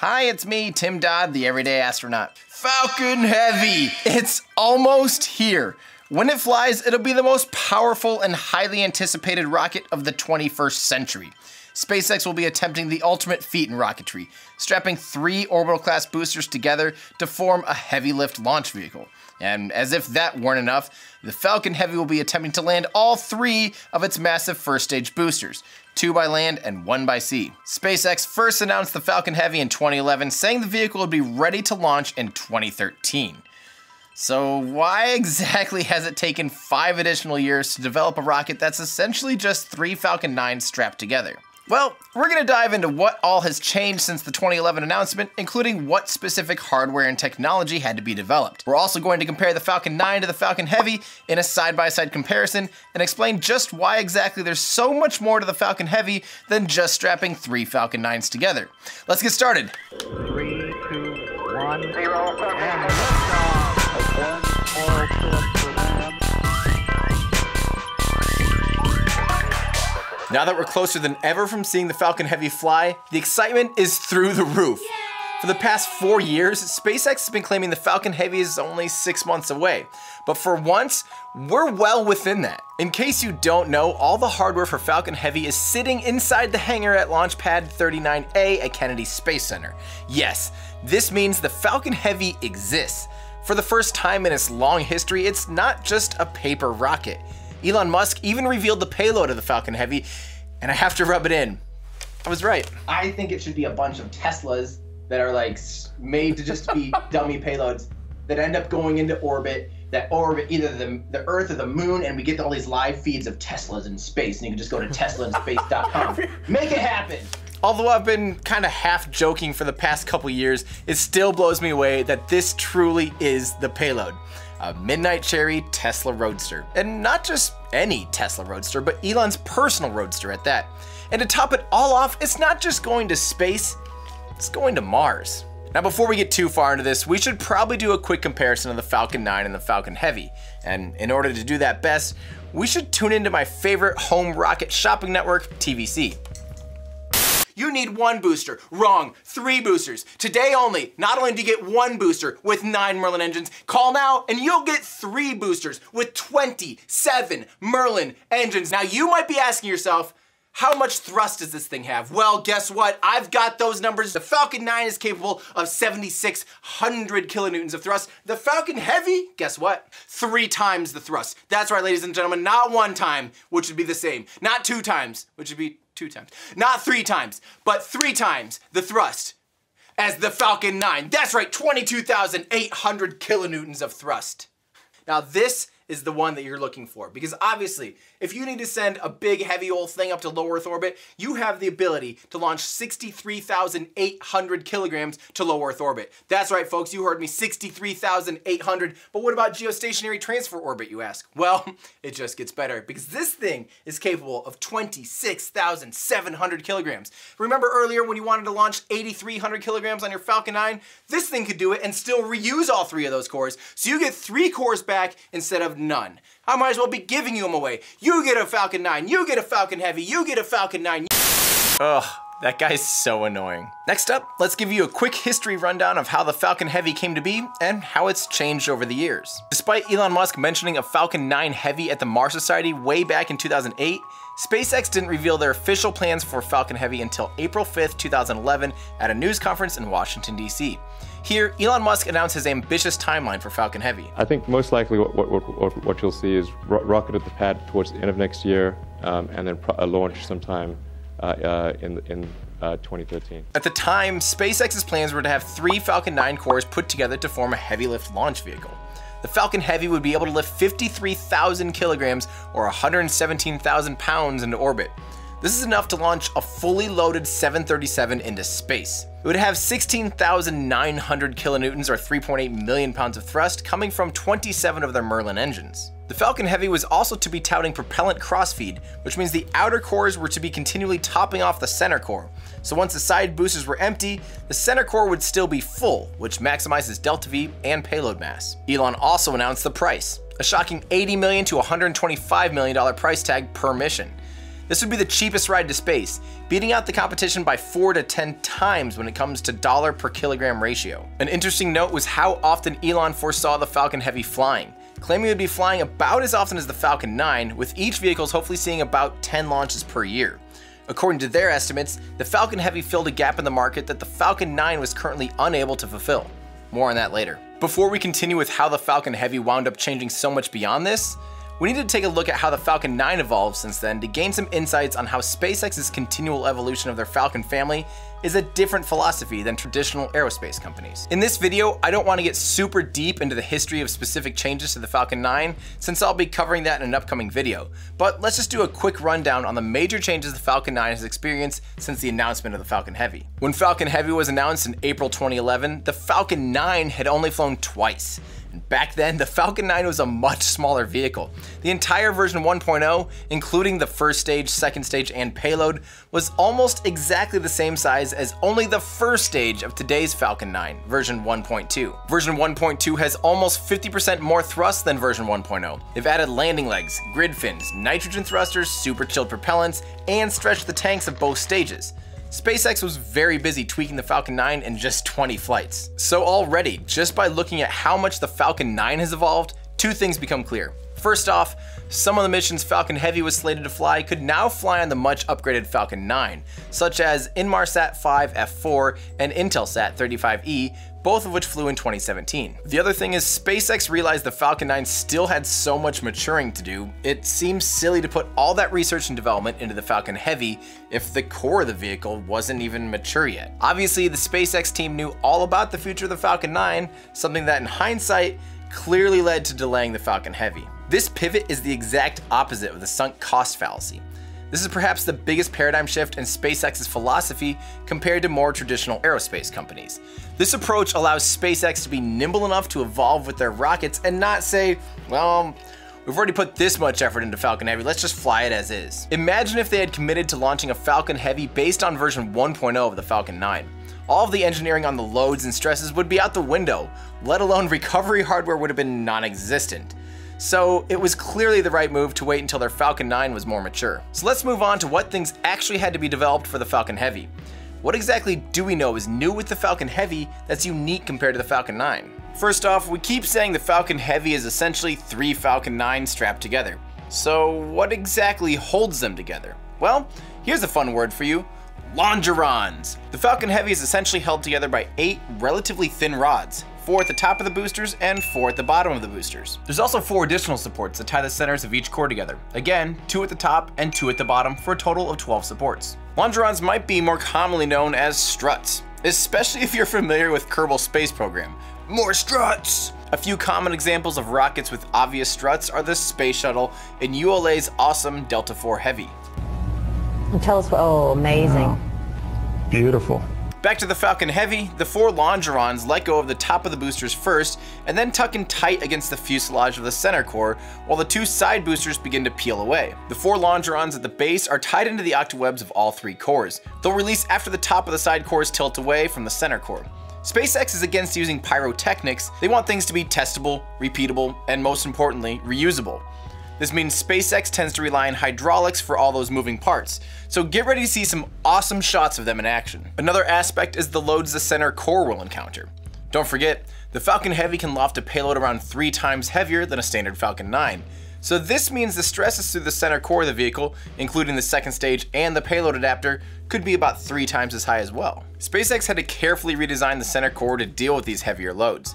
Hi, it's me, Tim Dodd, the everyday astronaut. Falcon Heavy! It's almost here. When it flies, it'll be the most powerful and highly anticipated rocket of the 21st century. SpaceX will be attempting the ultimate feat in rocketry, strapping three orbital class boosters together to form a heavy lift launch vehicle. And as if that weren't enough, the Falcon Heavy will be attempting to land all three of its massive first stage boosters, two by land and one by sea. SpaceX first announced the Falcon Heavy in 2011, saying the vehicle would be ready to launch in 2013. So why exactly has it taken five additional years to develop a rocket that's essentially just three Falcon 9s strapped together? Well, we're going to dive into what all has changed since the 2011 announcement, including what specific hardware and technology had to be developed. We're also going to compare the Falcon 9 to the Falcon Heavy in a side-by-side -side comparison and explain just why exactly there's so much more to the Falcon Heavy than just strapping three Falcon 9s together. Let's get started. Three, two, one, zero, Now that we're closer than ever from seeing the Falcon Heavy fly, the excitement is through the roof. For the past four years, SpaceX has been claiming the Falcon Heavy is only six months away. But for once, we're well within that. In case you don't know, all the hardware for Falcon Heavy is sitting inside the hangar at Launch Pad 39A at Kennedy Space Center. Yes, this means the Falcon Heavy exists. For the first time in its long history, it's not just a paper rocket. Elon Musk even revealed the payload of the Falcon Heavy, and I have to rub it in. I was right. I think it should be a bunch of Teslas that are like made to just be dummy payloads that end up going into orbit that orbit either the, the Earth or the Moon, and we get all these live feeds of Teslas in space, and you can just go to teslaInspace.com. Make it happen. Although I've been kind of half joking for the past couple years, it still blows me away that this truly is the payload a Midnight Cherry Tesla Roadster. And not just any Tesla Roadster, but Elon's personal Roadster at that. And to top it all off, it's not just going to space, it's going to Mars. Now before we get too far into this, we should probably do a quick comparison of the Falcon 9 and the Falcon Heavy. And in order to do that best, we should tune into my favorite home rocket shopping network, TVC. You need one booster. Wrong. Three boosters. Today only, not only do you get one booster with nine Merlin engines, call now and you'll get three boosters with 27 Merlin engines. Now you might be asking yourself, how much thrust does this thing have? Well, guess what? I've got those numbers. The Falcon 9 is capable of 7,600 kilonewtons of thrust. The Falcon Heavy, guess what? Three times the thrust. That's right, ladies and gentlemen, not one time, which would be the same. Not two times, which would be two times. Not three times, but three times the thrust as the Falcon 9. That's right, 22,800 kilonewtons of thrust. Now this is the one that you're looking for. Because obviously, if you need to send a big heavy old thing up to low Earth orbit, you have the ability to launch 63,800 kilograms to low Earth orbit. That's right, folks, you heard me, 63,800. But what about geostationary transfer orbit, you ask? Well, it just gets better because this thing is capable of 26,700 kilograms. Remember earlier when you wanted to launch 8,300 kilograms on your Falcon 9? This thing could do it and still reuse all three of those cores. So you get three cores back instead of none. I might as well be giving you them away. You get a Falcon 9, you get a Falcon Heavy, you get a Falcon 9. Ugh. That guy's so annoying. Next up, let's give you a quick history rundown of how the Falcon Heavy came to be and how it's changed over the years. Despite Elon Musk mentioning a Falcon 9 Heavy at the Mars Society way back in 2008, SpaceX didn't reveal their official plans for Falcon Heavy until April 5th, 2011 at a news conference in Washington, D.C. Here, Elon Musk announced his ambitious timeline for Falcon Heavy. I think most likely what, what, what, what you'll see is ro rocket at the pad towards the end of next year um, and then a launch sometime uh, uh, in, in uh, 2013. At the time, SpaceX's plans were to have three Falcon 9 cores put together to form a heavy lift launch vehicle. The Falcon Heavy would be able to lift 53,000 kilograms or 117,000 pounds into orbit. This is enough to launch a fully loaded 737 into space. It would have 16,900 kilonewtons or 3.8 million pounds of thrust coming from 27 of their Merlin engines. The Falcon Heavy was also to be touting propellant crossfeed, which means the outer cores were to be continually topping off the center core. So once the side boosters were empty, the center core would still be full, which maximizes delta V and payload mass. Elon also announced the price, a shocking 80 million to $125 million price tag per mission. This would be the cheapest ride to space, beating out the competition by 4 to 10 times when it comes to dollar per kilogram ratio. An interesting note was how often Elon foresaw the Falcon Heavy flying, claiming it would be flying about as often as the Falcon 9, with each vehicle hopefully seeing about 10 launches per year. According to their estimates, the Falcon Heavy filled a gap in the market that the Falcon 9 was currently unable to fulfill. More on that later. Before we continue with how the Falcon Heavy wound up changing so much beyond this, we need to take a look at how the Falcon 9 evolved since then to gain some insights on how SpaceX's continual evolution of their Falcon family is a different philosophy than traditional aerospace companies. In this video, I don't want to get super deep into the history of specific changes to the Falcon 9, since I'll be covering that in an upcoming video, but let's just do a quick rundown on the major changes the Falcon 9 has experienced since the announcement of the Falcon Heavy. When Falcon Heavy was announced in April 2011, the Falcon 9 had only flown twice, Back then, the Falcon 9 was a much smaller vehicle. The entire version 1.0, including the first stage, second stage, and payload, was almost exactly the same size as only the first stage of today's Falcon 9, version 1.2. Version 1.2 has almost 50% more thrust than version 1.0. They've added landing legs, grid fins, nitrogen thrusters, super chilled propellants, and stretched the tanks of both stages. SpaceX was very busy tweaking the Falcon 9 in just 20 flights. So already, just by looking at how much the Falcon 9 has evolved, two things become clear. First off, some of the missions Falcon Heavy was slated to fly could now fly on the much upgraded Falcon 9, such as Inmarsat 5 F4 and Intelsat 35E, both of which flew in 2017. The other thing is SpaceX realized the Falcon 9 still had so much maturing to do, it seems silly to put all that research and development into the Falcon Heavy if the core of the vehicle wasn't even mature yet. Obviously, the SpaceX team knew all about the future of the Falcon 9, something that in hindsight clearly led to delaying the Falcon Heavy. This pivot is the exact opposite of the sunk cost fallacy. This is perhaps the biggest paradigm shift in SpaceX's philosophy compared to more traditional aerospace companies. This approach allows SpaceX to be nimble enough to evolve with their rockets and not say, well, We've already put this much effort into Falcon Heavy, let's just fly it as is. Imagine if they had committed to launching a Falcon Heavy based on version 1.0 of the Falcon 9. All of the engineering on the loads and stresses would be out the window, let alone recovery hardware would have been non-existent so it was clearly the right move to wait until their Falcon 9 was more mature. So let's move on to what things actually had to be developed for the Falcon Heavy. What exactly do we know is new with the Falcon Heavy that's unique compared to the Falcon 9? First off, we keep saying the Falcon Heavy is essentially three Falcon 9 strapped together. So what exactly holds them together? Well, here's a fun word for you, longerons. The Falcon Heavy is essentially held together by eight relatively thin rods, four at the top of the boosters, and four at the bottom of the boosters. There's also four additional supports that tie the centers of each core together. Again, two at the top and two at the bottom for a total of 12 supports. Longerons might be more commonly known as struts, especially if you're familiar with Kerbal Space Program. More struts! A few common examples of rockets with obvious struts are the Space Shuttle and ULA's awesome Delta IV Heavy. Tell us, oh, amazing. Wow. Beautiful. Back to the Falcon Heavy, the four longerons let go of the top of the boosters first, and then tuck in tight against the fuselage of the center core, while the two side boosters begin to peel away. The four longerons at the base are tied into the octawebs of all three cores. They'll release after the top of the side cores tilt away from the center core. SpaceX is against using pyrotechnics, they want things to be testable, repeatable, and most importantly, reusable. This means SpaceX tends to rely on hydraulics for all those moving parts, so get ready to see some awesome shots of them in action. Another aspect is the loads the center core will encounter. Don't forget, the Falcon Heavy can loft a payload around three times heavier than a standard Falcon 9, so this means the stresses through the center core of the vehicle, including the second stage and the payload adapter, could be about three times as high as well. SpaceX had to carefully redesign the center core to deal with these heavier loads.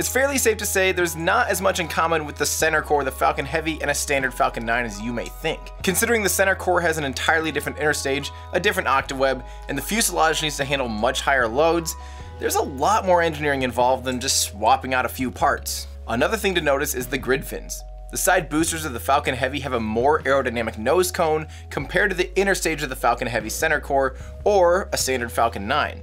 It's fairly safe to say there's not as much in common with the center core of the Falcon Heavy and a standard Falcon 9 as you may think. Considering the center core has an entirely different interstage, a different octaweb, and the fuselage needs to handle much higher loads, there's a lot more engineering involved than just swapping out a few parts. Another thing to notice is the grid fins. The side boosters of the Falcon Heavy have a more aerodynamic nose cone compared to the inner stage of the Falcon Heavy center core or a standard Falcon 9.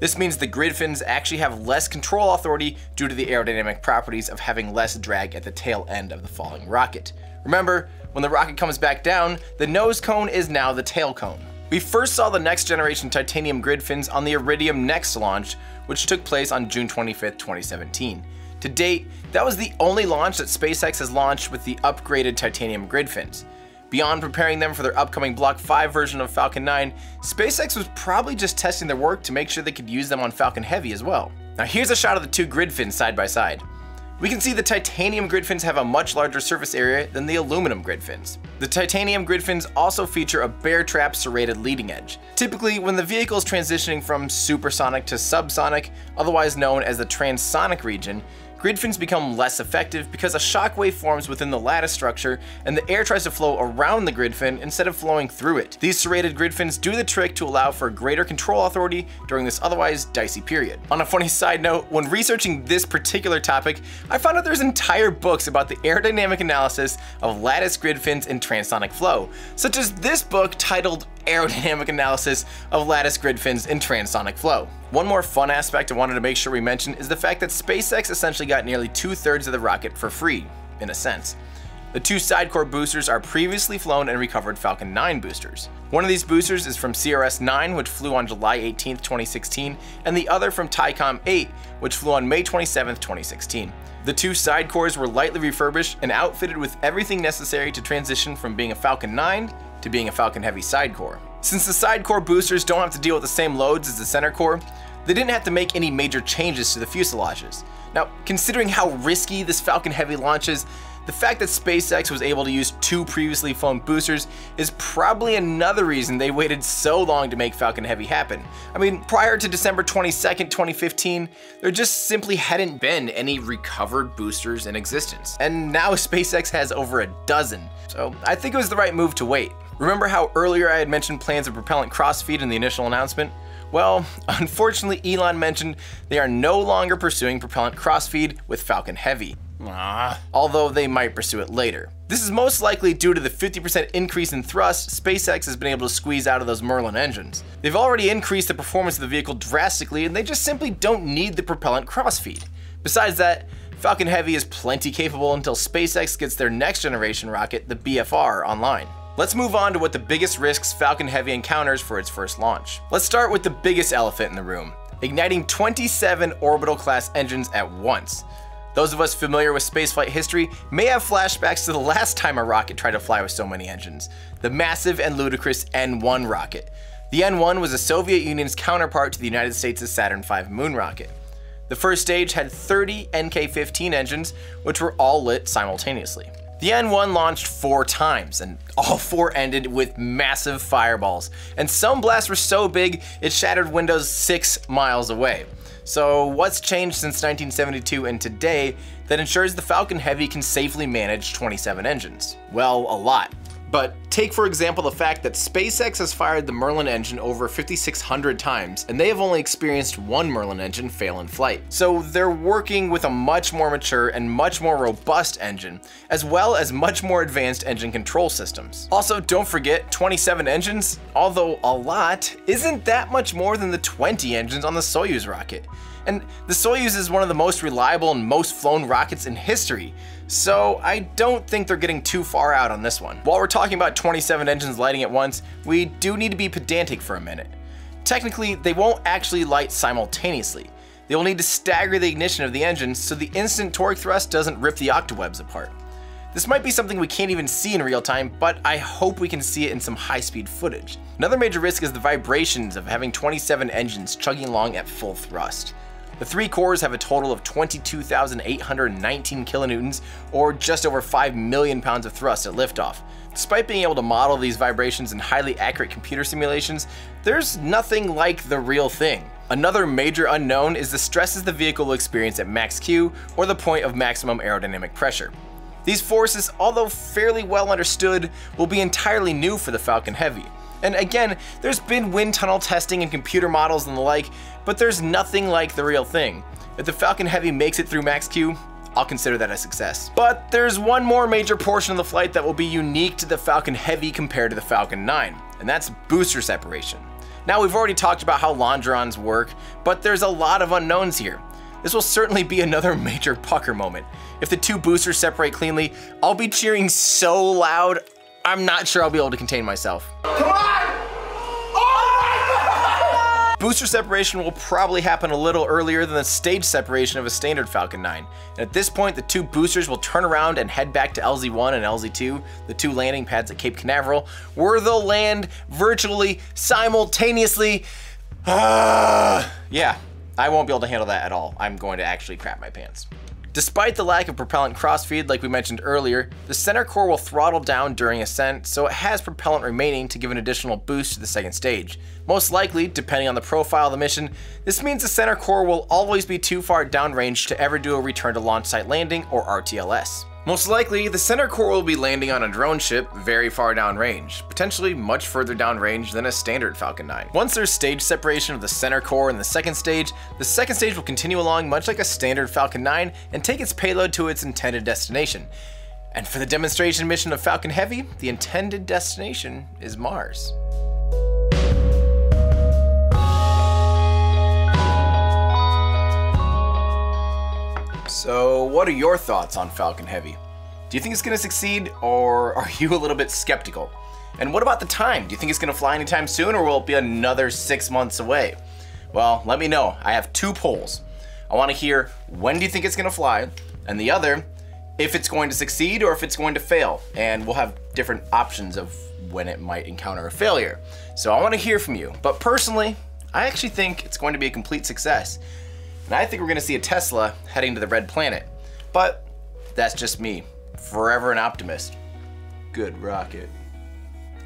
This means the grid fins actually have less control authority due to the aerodynamic properties of having less drag at the tail end of the falling rocket. Remember, when the rocket comes back down, the nose cone is now the tail cone. We first saw the next generation titanium grid fins on the Iridium Next launch, which took place on June 25, 2017. To date, that was the only launch that SpaceX has launched with the upgraded titanium grid fins. Beyond preparing them for their upcoming Block 5 version of Falcon 9, SpaceX was probably just testing their work to make sure they could use them on Falcon Heavy as well. Now here's a shot of the two grid fins side by side. We can see the titanium grid fins have a much larger surface area than the aluminum grid fins. The titanium grid fins also feature a bear trap serrated leading edge. Typically, when the vehicle is transitioning from supersonic to subsonic, otherwise known as the transonic region, grid fins become less effective because a shockwave forms within the lattice structure and the air tries to flow around the grid fin instead of flowing through it. These serrated grid fins do the trick to allow for greater control authority during this otherwise dicey period. On a funny side note, when researching this particular topic, I found out there's entire books about the aerodynamic analysis of lattice grid fins in transonic flow, such as this book titled aerodynamic analysis of lattice grid fins in transonic flow. One more fun aspect I wanted to make sure we mention is the fact that SpaceX essentially got nearly two thirds of the rocket for free, in a sense. The two sidecore boosters are previously flown and recovered Falcon 9 boosters. One of these boosters is from CRS-9, which flew on July 18, 2016, and the other from Thaicom 8, which flew on May 27, 2016. The two side cores were lightly refurbished and outfitted with everything necessary to transition from being a Falcon 9 to being a Falcon Heavy side core. Since the side core boosters don't have to deal with the same loads as the center core, they didn't have to make any major changes to the fuselages. Now, considering how risky this Falcon Heavy launch is, the fact that SpaceX was able to use two previously flown boosters is probably another reason they waited so long to make Falcon Heavy happen. I mean, prior to December 22nd, 2015, there just simply hadn't been any recovered boosters in existence. And now SpaceX has over a dozen, so I think it was the right move to wait. Remember how earlier I had mentioned plans of propellant crossfeed in the initial announcement? Well, unfortunately Elon mentioned they are no longer pursuing propellant crossfeed with Falcon Heavy. Ah, although they might pursue it later. This is most likely due to the 50% increase in thrust SpaceX has been able to squeeze out of those Merlin engines. They've already increased the performance of the vehicle drastically and they just simply don't need the propellant crossfeed. Besides that, Falcon Heavy is plenty capable until SpaceX gets their next generation rocket, the BFR, online. Let's move on to what the biggest risks Falcon Heavy encounters for its first launch. Let's start with the biggest elephant in the room, igniting 27 orbital class engines at once. Those of us familiar with spaceflight history may have flashbacks to the last time a rocket tried to fly with so many engines, the massive and ludicrous N-1 rocket. The N-1 was the Soviet Union's counterpart to the United States' Saturn V moon rocket. The first stage had 30 NK-15 engines, which were all lit simultaneously. The N1 launched four times, and all four ended with massive fireballs. And some blasts were so big, it shattered windows six miles away. So what's changed since 1972 and today that ensures the Falcon Heavy can safely manage 27 engines? Well, a lot. But take for example the fact that SpaceX has fired the Merlin engine over 5,600 times, and they have only experienced one Merlin engine fail in flight. So they're working with a much more mature and much more robust engine, as well as much more advanced engine control systems. Also, don't forget, 27 engines, although a lot, isn't that much more than the 20 engines on the Soyuz rocket. And the Soyuz is one of the most reliable and most flown rockets in history, so I don't think they're getting too far out on this one. While we're talking about 27 engines lighting at once, we do need to be pedantic for a minute. Technically, they won't actually light simultaneously. They will need to stagger the ignition of the engines so the instant torque thrust doesn't rip the octawebs apart. This might be something we can't even see in real time, but I hope we can see it in some high-speed footage. Another major risk is the vibrations of having 27 engines chugging along at full thrust. The three cores have a total of 22,819 kilonewtons, or just over 5 million pounds of thrust at liftoff. Despite being able to model these vibrations in highly accurate computer simulations, there's nothing like the real thing. Another major unknown is the stresses the vehicle will experience at max Q, or the point of maximum aerodynamic pressure. These forces, although fairly well understood, will be entirely new for the Falcon Heavy. And again, there's been wind tunnel testing and computer models and the like, but there's nothing like the real thing. If the Falcon Heavy makes it through Max Q, I'll consider that a success. But there's one more major portion of the flight that will be unique to the Falcon Heavy compared to the Falcon 9, and that's booster separation. Now we've already talked about how longerons work, but there's a lot of unknowns here. This will certainly be another major pucker moment. If the two boosters separate cleanly, I'll be cheering so loud, I'm not sure I'll be able to contain myself. Come on! booster separation will probably happen a little earlier than the stage separation of a standard Falcon 9. And at this point, the two boosters will turn around and head back to LZ1 and LZ2, the two landing pads at Cape Canaveral, where they'll land virtually simultaneously. Ah, yeah, I won't be able to handle that at all. I'm going to actually crap my pants. Despite the lack of propellant crossfeed like we mentioned earlier, the center core will throttle down during ascent, so it has propellant remaining to give an additional boost to the second stage. Most likely, depending on the profile of the mission, this means the center core will always be too far downrange to ever do a return to launch site landing or RTLS. Most likely, the center core will be landing on a drone ship very far downrange, potentially much further downrange than a standard Falcon 9. Once there's stage separation of the center core and the second stage, the second stage will continue along much like a standard Falcon 9 and take its payload to its intended destination. And for the demonstration mission of Falcon Heavy, the intended destination is Mars. So, what are your thoughts on Falcon Heavy? Do you think it's going to succeed, or are you a little bit skeptical? And what about the time? Do you think it's going to fly anytime soon, or will it be another six months away? Well, let me know. I have two polls. I want to hear when do you think it's going to fly, and the other, if it's going to succeed or if it's going to fail. And we'll have different options of when it might encounter a failure. So I want to hear from you. But personally, I actually think it's going to be a complete success. And I think we're gonna see a Tesla heading to the red planet. But that's just me, forever an optimist. Good rocket.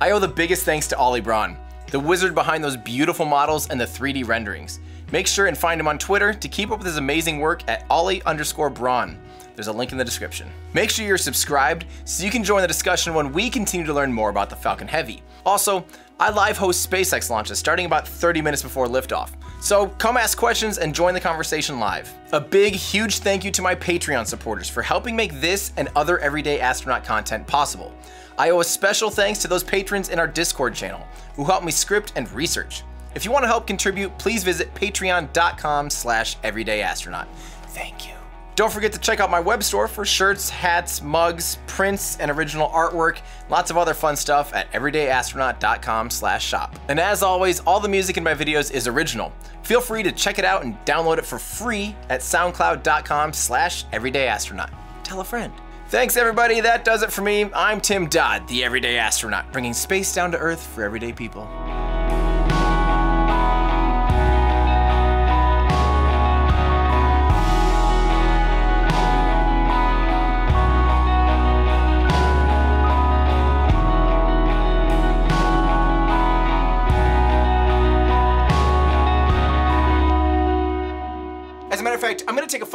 I owe the biggest thanks to Oli Braun, the wizard behind those beautiful models and the 3D renderings. Make sure and find him on Twitter to keep up with his amazing work at Oli underscore Braun. There's a link in the description. Make sure you're subscribed so you can join the discussion when we continue to learn more about the Falcon Heavy. Also, I live host SpaceX launches starting about 30 minutes before liftoff. So come ask questions and join the conversation live. A big, huge thank you to my Patreon supporters for helping make this and other everyday astronaut content possible. I owe a special thanks to those patrons in our Discord channel who helped me script and research. If you want to help contribute, please visit patreon.com slash everydayastronaut. Thank you. Don't forget to check out my web store for shirts, hats, mugs, prints, and original artwork, lots of other fun stuff at everydayastronaut.com slash shop. And as always, all the music in my videos is original. Feel free to check it out and download it for free at soundcloud.com slash everydayastronaut. Tell a friend. Thanks everybody, that does it for me. I'm Tim Dodd, the Everyday Astronaut, bringing space down to Earth for everyday people.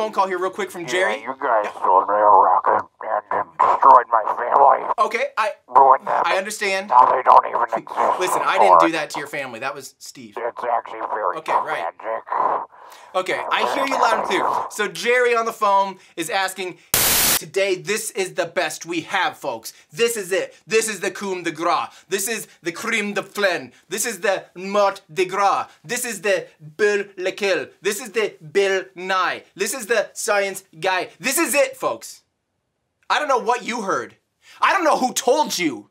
Phone call here real quick from Jerry. Yeah, you guys stole me a rocket and destroyed my family. Okay, I Ruined them. I understand. Now they don't even exist. Listen, I didn't do that to your family. That was Steve. It's actually very Okay, right. tragic. Okay, I hear you loud and clear. So Jerry on the phone is asking, today this is the best we have, folks. This is it. This is the cum de gras. This is the creme de flen. This is the mort de gras. This is the Bill Lekill. This is the Bill Nye. This is the science guy. This is it, folks. I don't know what you heard. I don't know who told you.